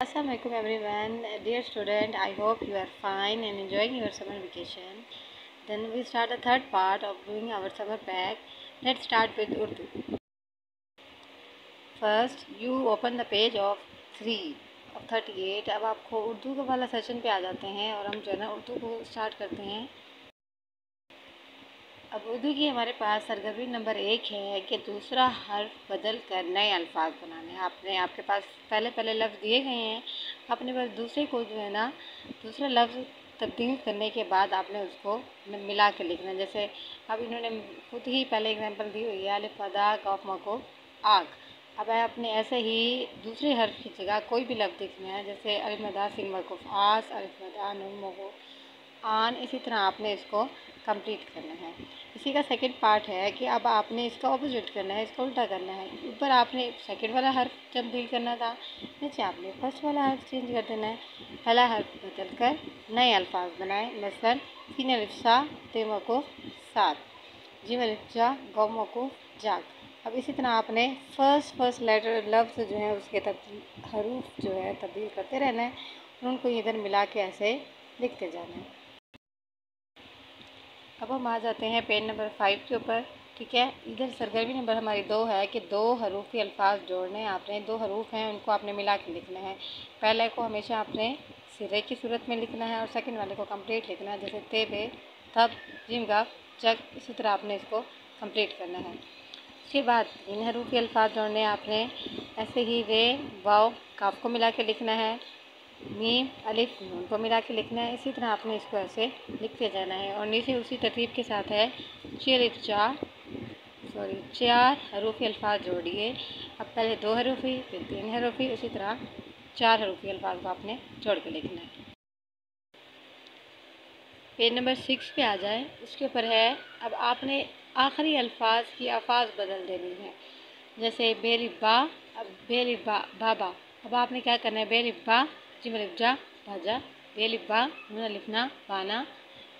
Aslam every one dear student I hope you are fine and enjoying your summer vacation then we start a third part of doing our summer pack let start with Urdu first you open the page of three thirty eight अब आपको उर्दू का वाला session पे आ जाते हैं और हम जो है ना उर्दू को स्टार्ट करते हैं। अब उर्दू की हमारे पास सरगर्मी नंबर एक है कि दूसरा हर्फ बदल कर नए अल्फाज बनाने आपने, आपके पास पहले पहले लफ्ज़ दिए गए हैं। आपने बस दूसरे को जो है ना, दूसरा लफ्ज़ तब्दील करने के बाद आपने उसको मिला के लिखना जैसे अब इन्होंने खुद ही पहले एग्जांपल दी हुई है, अलिफ अदा कौफ, मको, आग। अब आपने ऐसे ही दूसरे हर्फ की जगह कोई भी लफ्ज़ लिखना है, जैसे अलमदा सिंह मकुफ आस अलिमदा नुम मको, आन। इसी तरह आपने इसको कंप्लीट करना है। इसी का सेकंड पार्ट है कि अब आपने इसका ऑपोजिट करना है, इसका उल्टा करना है। ऊपर आपने सेकंड वाला हर्फ तब्दील करना था, नीचे आपने फ़र्स्ट वाला हर्फ चेंज कर देना है। पहला हर्फ बदल कर नए अल्फाज बनाए मसलन तीन अलिफ्सा तेमको सात जिम अलिफ्जा गौमको जाग। अब इसी तरह आपने फ़र्स्ट फ़र्स्ट लेटर लफ्ज़ जो है, उसके तब हरूफ जो है, तब्दील करते रहना है उनको इधर मिला के ऐसे लिखते जाना है। अब हम आ जाते हैं पेज नंबर फाइव के ऊपर, ठीक है? इधर सरगर्मी नंबर हमारी दो है कि दो हरूफी अल्फाज जोड़ने आपने, दो हरूफ हैं, उनको आपने मिला के लिखना है। पहले को हमेशा आपने सिरे की सूरत में लिखना है और सेकंड वाले को कंप्लीट लिखना है, जैसे ते, बे, तब, जिम, गा, जग, इसी तरह आपने इसको कंप्लीट करना है। उसके बाद इन हरूफी अल्फाज जोड़ने आपने, ऐसे ही वे वाव, काफ को मिला के लिखना है। मीम अलिफ नून को मिला के लिखना है। इसी तरह आपने इसको ऐसे लिखते जाना है। और नीचे उसी तरतीब के साथ है शेर चार सॉरी, चार हरूफी अल्फाज जोड़िए। अब पहले दो हरूफी, फिर तीन हरूफी। उसी तरह चार हरूफी अल्फाज को आपने जोड़ के लिखना है। पेज नंबर सिक्स पे आ जाए। उसके ऊपर है, अब आपने आखिरी अल्फाज की आफाज बदल देनी है। जैसे बेरिबा अब बेरिबा बाबा। अब आपने क्या करना है? बेरिबा जिम लिफ्जा भाजा बेलिफा नून लिखना पाना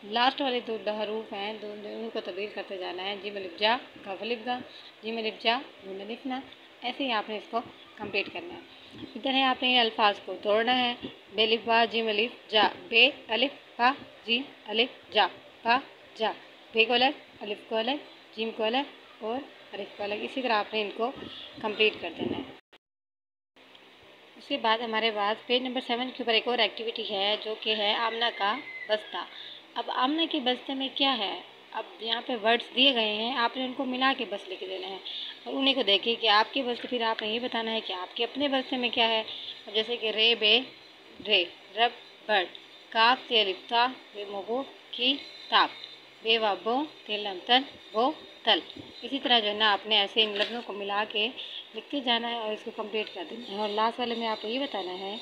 लास्ट वाले दो हरूफ हैं दो उनको तब्दील करते जाना है जिम लिफ्जा कफ लिफगा जिम लिफ्जा नून लिखना ऐसे ही आपने इसको कंप्लीट करना है इधर है आपने अल्फाज को तोड़ना है बेलिफा जिम अलिफ जा बे अलिफ फा जी अलिफ जा फा जा बे को अलग अलिफ को अलग जिम को अलग और अलिफ को अलग इसी तरह आपने इनको कंप्लीट कर देना है उसके बाद हमारे पास पेज नंबर सेवन के ऊपर एक और एक्टिविटी है, जो कि है आमना का बस्ता। अब आमना के बस्ते में क्या है? अब यहाँ पे वर्ड्स दिए गए हैं, आपने उनको मिला के बस लिख देना है। और उन्हीं को देखिए कि आपके बस्ते, फिर आपने ये बताना है कि आपके अपने बस्ते में क्या है? अब जैसे कि रे, बे, रे, रब बर्ड काफ तेलिफ्ता बे, मोगो, की ताप बे वाबो तेलम तन वो तल। इसी तरह जो है ना, आपने ऐसे इन लफ्ज़ों को मिला के लिखते जाना है और इसको कंप्लीट कर देना है। और लास्ट वाले में आपको ये बताना है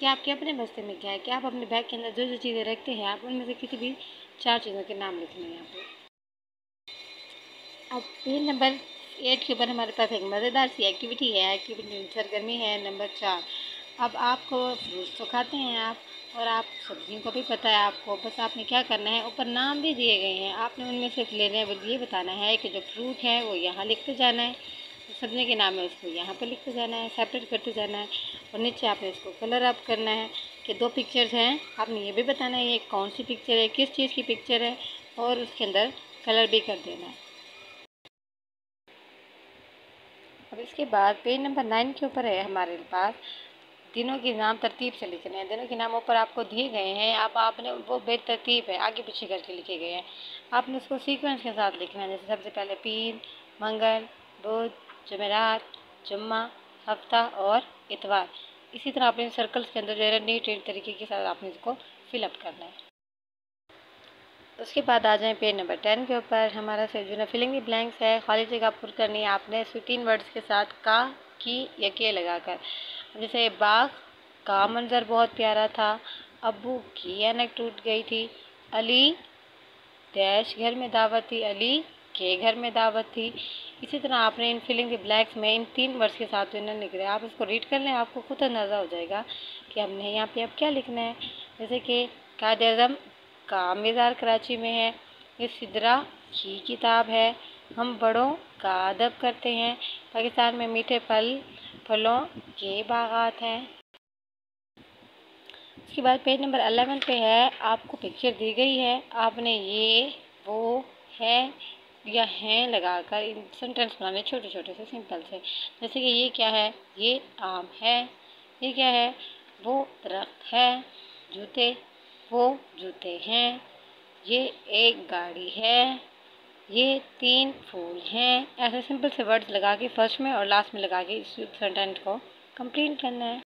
कि आपके अपने बस्ते में क्या है? कि आप अपने बैग के अंदर जो जो चीज़ें रखते हैं, आप उनमें से किसी भी चार चीज़ों के नाम लिखने हैं यहाँ पे। अब पेज नंबर एट के ऊपर हमारे पास एक मज़ेदार सी एक्टिविटी है। एक्टिविटी सरगर्मी है नंबर चार। अब आपको फ्रूट्स तो खाते हैं आप, और आप सब्जियों को भी पता है आपको, बस आपने क्या करना है? ऊपर नाम भी दिए गए हैं। आपने उनमें से लेने ये बताना है कि जो फ्रूट है वो यहाँ लिखते जाना है। सब्ज़ी के नाम है उसको यहाँ पे लिखते जाना है सेपरेट करते जाना है और नीचे आपने इसको कलर अप करना है कि दो पिक्चर्स हैं। आपने ये भी बताना है ये कौन सी पिक्चर है, किस चीज़ की पिक्चर है और उसके अंदर कलर भी कर देना है। अब इसके बाद पेज नंबर नाइन के ऊपर है हमारे पास। दिनों के नाम तरतीब से लिखने हैं। दिनों के नाम ऊपर आपको दिए गए हैं। आप आपने वो बेतरतीब है, आगे पीछे करके लिखे गए हैं। आपने उसको सीक्वेंस के साथ लिखना है। जैसे सबसे पहले पीर मंगल, बुध जमेरात, जुम्मा, हफ़्ता और इतवार। इसी तरह अपने सर्कल्स के अंदर जो है नीट नीट तरीके के साथ आपने इसको फिलअप करना है। उसके बाद आ जाएँ पेज नंबर टेन के ऊपर। हमारा से जो ना फिलिंग दी ब्लैंक्स है। खाली जगह पुर करनी है। आपने फिफ्टीन वर्ड्स के साथ का, की या के लगाकर। जैसे बाग, का मंज़र बहुत प्यारा था। अबू, की अनक टूट गई थी। अली डैश घर में दावत थी। अली के घर में दावत थी। इसी तरह आपने इन फिलिंग द ब्लैक्स में इन तीन वर्ड्स के साथ रहे हैं आप इसको रीड कर लें, आपको खुद अंदाज़ा हो जाएगा कि हमने यहाँ पे अब क्या लिखना है। जैसे कि कायद अजम का मज़ार कराची में है। ये सिदरा की किताब है। हम बड़ों का अदब करते हैं। पाकिस्तान में मीठे फल, फलों के बागात हैं। उसके बाद पेज नंबर अलेवन पे है। आपको पिक्चर दी गई है। आपने ये वो है या हैं लगाकर इन सेंटेंस बनाने छोटे छोटे से सिंपल से। जैसे कि ये क्या है? ये आम है, ये क्या है? वो दरख्त है, जूते, वो जूते हैं, ये एक गाड़ी है, ये तीन फूल हैं। ऐसे सिंपल से वर्ड्स लगा के फ़र्स्ट में और लास्ट में लगा के इस सेंटेंस को कंप्लीट करना है।